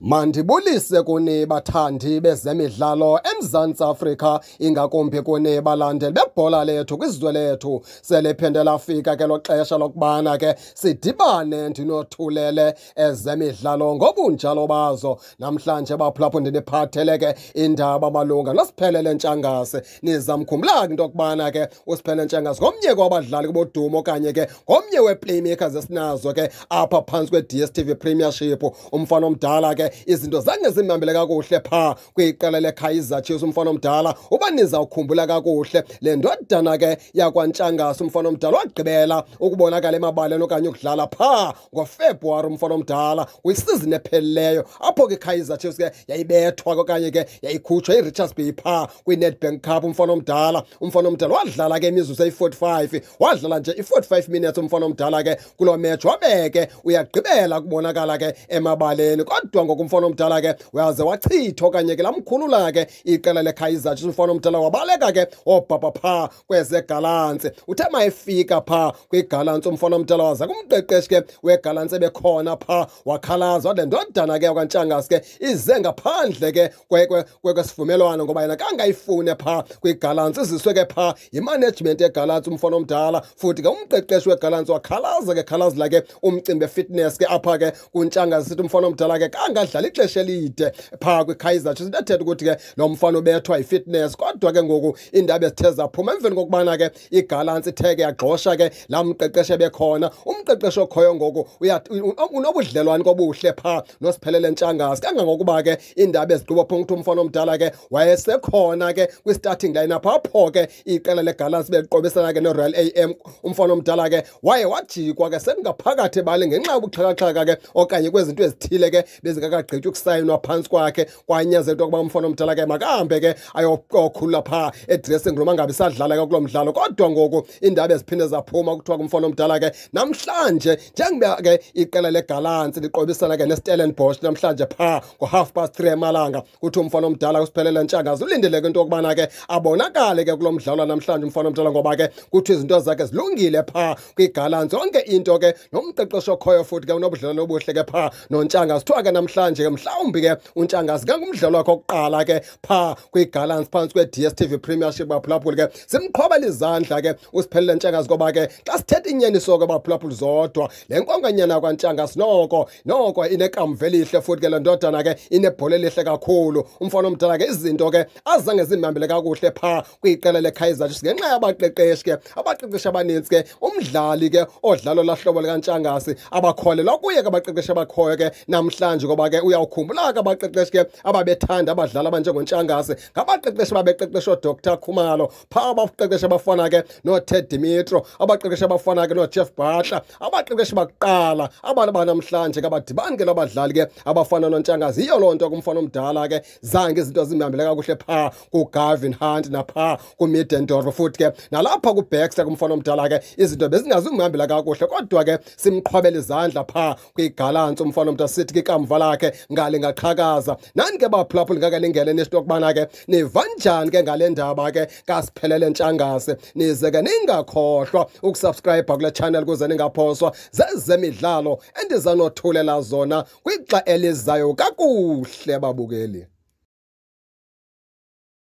Mandibulise kuni bathandi bezemidlalo eMzantsi Afrika ingakumbi kuni balandeli bebhola lethu kwizwe lethu. Seliphinde lafika ke lo xesha lokubana ke sidibane ndinothulele ezemidlalo ngobunjalo bazo. Namhlanje baphulapho ndiniphathele ke indaba malunga nosiphelele ntshangase. Nizamkhumbula into yokubana ke usiphelele ntshangase ngomnye kwabadlali kubodumo okanye ke ngomnye wee-playmakers esinazo ke apha phantsi kwe-DStv Premiership umfana omdala ke izinto zange zimhambele kakuhle phaa kwiqela lekaizer chiefs umfana omdala uba nizawukhumbula kakuhle. Le ndodana ke yakwantshangase umfana omdala wagqibela ukubonakala emabaleni okanye ukudlala phaa ngofebruwari umfana omdala kwisizini ephelileyo apho ke ikaizer chiefs ke yayibethwa okanye ke yayikhutshwa i-richards bay phaa kwi-nedbank cup umfana omdala. Umfana omdala wadlala ke imizuzu eyi-45 wadlala nje i-45 minutes umfana omdala ke kuloo match. Wabeke uyagqibela kubonakala ke emabaleni kodwa ngoku umfana omdala ke uyaze wachitha okanye ke lamkhulula ke iqela lekaizer chiefs umfana omdala wabaleka ke wobhabha phaa kwezegalantsi uthe mayefika phaa kwigalantsi umfana omdala waza kumqeqeshi ke wegalantsi ebekhona phaa wakhalaza wade ndodana ke kwantshangasi ke ize ngaphandle ke kwesivumelwano ngoba yena kangayifune phaa kwigalantsi iziswe ke phaa yimanagement yegalantsi umfana omdala futhi ke umqeqeshi wegalantsi wakhalaza ke khalazela ke umcimbi efitness ke apha ke kuntshangasi sithi umfana omdala ke kangadlala ixesha elide phaa kwikaizer chiefs. Into ethetha ukuthi ke lo mfana ubethwa yifitness kodwa ke ngoku iindaba ezithe zaphuma emveni kokubana ke igalantsi ithe ke yagxosha ke laa mqeqeshi ebekhona. Umqeqeshi okhoyo ngoku unobudlelwane kobuhle phaa nosiphelele ntshangasi kangangokuba ke iindaba ezigqiba phonga ukuthi umfana omdala ke wayesekhona ke kwi-starting lineup apho ke iqela legalantsi beqobisana ke no-royal am umfana omdala ke waye wajikwa ke sekungaphakathi ebali ngenxa yobuxhakaxhaka ke okanye kwezinto ezithile ke bezingakagqitywa ukusayinwa phantsi kwakhe kwanyanzela into yokuba umfana omdala ke makahambe ke ayokhulula phaa edressing noma angabi sadlala ke kulo mdlalo. Kodwa ngoku iindaba eziphinde zaphuma kuthiwa kumfana omdala ke namhlanje njengoba ke iqela legalantsi liqobisana ke nestellenbosch namhlanje phaa ngo-half past three emalanga kuthi umfana omdala usiphelele ntshangazi ulindeleke into yokubana ke abonakale ke kulo mdlalo namhlanje umfana omdala ngoba ke kuthi izinto zakhe zilungile phaa kwigalantsi yonke into ke nomqeqesho okhoyo futhi ke unobudlelwane obuhle ke phaa nontshanga kuthiwa ke namhlanje ke mhlawumbi ke untshangasi kangumdlalo wakhe wokuqala ke phaa kwigalantsi phantsi kwe-dstv premiership baphulaphuli ke simqhobela izandla ke usiphelele ntshangasi ngoba ke xa sithetha inyaniso ke baphulaphuli zodwa. Le nkonkanyana kwantshangasi noko noko inekamva elihle futhi ke le ndodana ke inebhola elihle kakhulu. Umfana omdala ke izinto ke azange zimhambele kakuhle phaa kwiqela lekaizer chiefs. Ngenxa yabaqeqeshi ke abaqeqeshi abanintsi ke umdlali ke odlalo lahlobo likantshangasi abakholelwa kuye ke abaqeqeshi abakhoyo ke namhlanje ngoba ke uyawukhumbula ke abaqeqeshi ke ababethanda abadlali abanjengontshangasi ngabaqeqeshi babeqeqesha odr. Khumalo phaa abaqeqeshi abafana ke noted dimitro abaqeqeshi abafana ke nojeff butler abaqeqeshi bakuqala abantu banamhlanje ke abadibani ke labadlali ke abafana nontshangasi yiyo loo nto kumfana omdala ke zange izinto zimhambele kakuhle phaa kugavin hunt naphaa kumidendorf futhi ke. Nalapha kubaxter kumfana omdala ke izinto bezingazumhambela kakuhle kodwa ke simqhwabela izandla phaa kwigalantsi umfana omdala sithi ke ikamva lakhe ngale ngaqhakaza nani ke baphulaphuli ngake lingene nesinto yokubana ke niva njani ke ngale ndaba ke kasiphelele ntshangase. Nize ke ningakhohlwa ukusubscribe kule channel kuze ningaphoswa zezemidlalo endiza nothulela zona kwixa elizayo kakuhle babukeli.